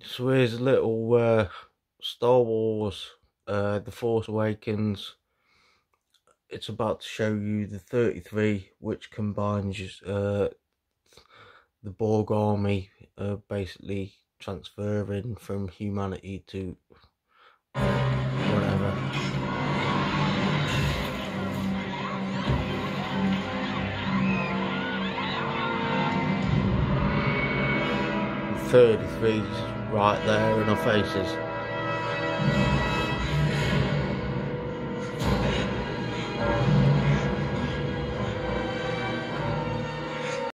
So here's a little uh, Star Wars, uh, The Force Awakens. It's about to show you the 33, which combines uh, the Borg army uh, basically transferring from humanity to 33 right there in our faces.